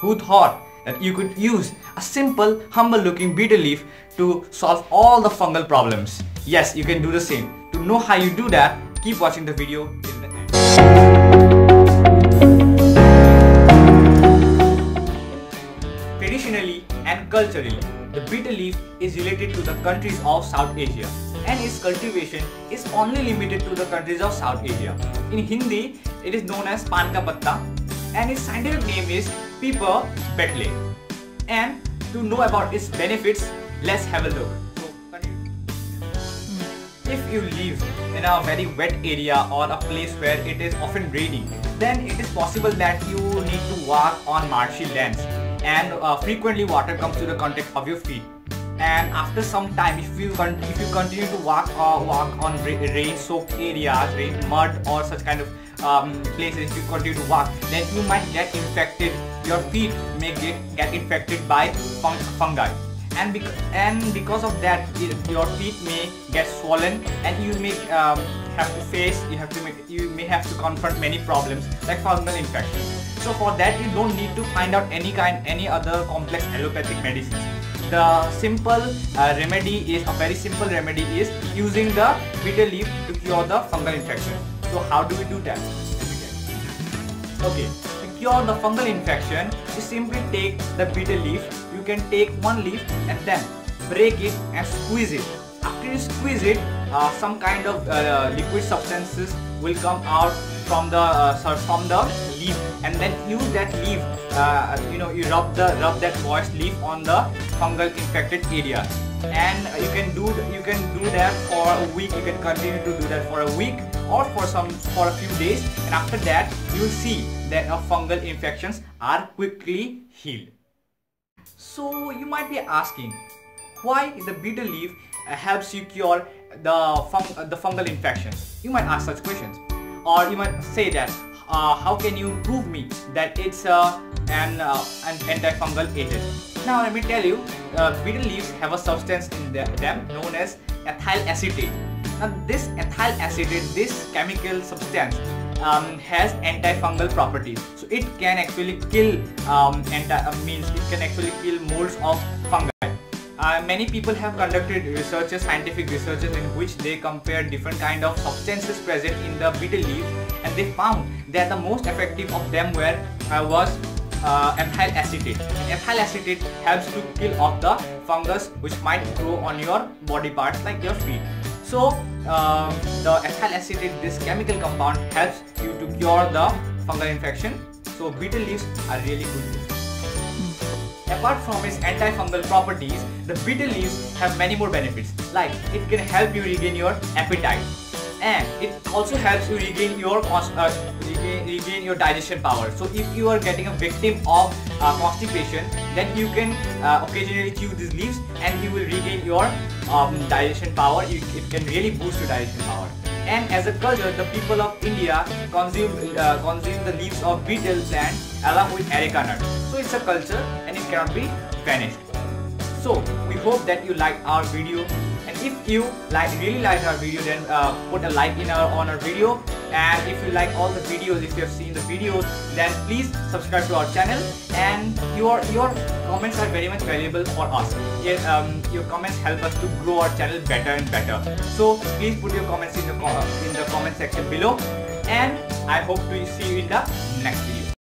Who thought that you could use a simple, humble looking betel leaf to solve all the fungal problems? Yes, you can do the same. To know how you do that, keep watching the video till the end. Traditionally and culturally, the betel leaf is related to the countries of South Asia and its cultivation is only limited to the countries of South Asia. In Hindi, it is known as pan patta and its scientific name is Piper betle. And to know about its benefits, let's have a look. If you live in a very wet area or a place where it is often raining, then it is possible that you need to walk on marshy lands and uh, frequently water comes to the contact of your feet and after some time if you if you continue to walk or uh, walk on rain soaked areas rain mud or such kind of um, places you continue to walk then you might get infected. Your feet may get, get infected by fung fungi. And, and because of that your feet may get swollen and you may um, have to face you have to make, you may have to confront many problems like fungal infection. So for that you don't need to find out any kind any other complex allopathic medicines. The simple uh, remedy is a very simple remedy is using the betel leaf to cure the fungal infection. So how do we do that? Okay, to cure the fungal infection, you simply take the betel leaf. You can take one leaf and then break it and squeeze it. After you squeeze it, uh, some kind of uh, liquid substances will come out from the uh, from the leaf. And then use that leaf uh, you know you rub the rub that moist leaf on the fungal infected area. And you can do you can do that for a week. You can continue to do that for a week or for some for a few days. And after that you will see that uh, fungal infections are quickly healed. So you might be asking why the betel leaf uh, helps you cure the fung the fungal infections? You might ask such questions or might say that uh, how can you prove me that it's uh, an, uh, an antifungal agent? Now let me tell you, uh, betel leaves have a substance in them known as ethyl acetate. Now this ethyl acetate, this chemical substance um, has antifungal properties. So it can actually kill um, anti uh, means it can actually kill molds of fungi. Uh, many people have conducted researches, scientific researches in which they compared different kind of substances present in the betel leaf and they found that the most effective of them were uh, was uh, ethyl acetate. Ethyl acetate helps to kill off the fungus which might grow on your body parts like your feet. So um, the ethyl acetate, this chemical compound helps you to cure the fungal infection. So betel leaves are really good. Apart from its antifungal properties, the betel leaves have many more benefits. Like it can help you regain your appetite. And it also helps you regain your uh, regain, regain, your digestion power. So if you are getting a victim of uh, constipation then you can uh, occasionally chew these leaves and you will regain your um, digestion power. It, it can really boost your digestion power. And as a culture the people of India consume uh, consume the leaves of betel plant along with areca nut it's a culture and it cannot be vanished. So we hope that you liked our video. And if you like really like our video then uh, put a like in our on our video. And if you like all the videos if you have seen the videos then please subscribe to our channel. And your your comments are very much valuable for us. Um, your comments help us to grow our channel better and better. So please put your comments in the in the comment section below. And i hope to see you in the next video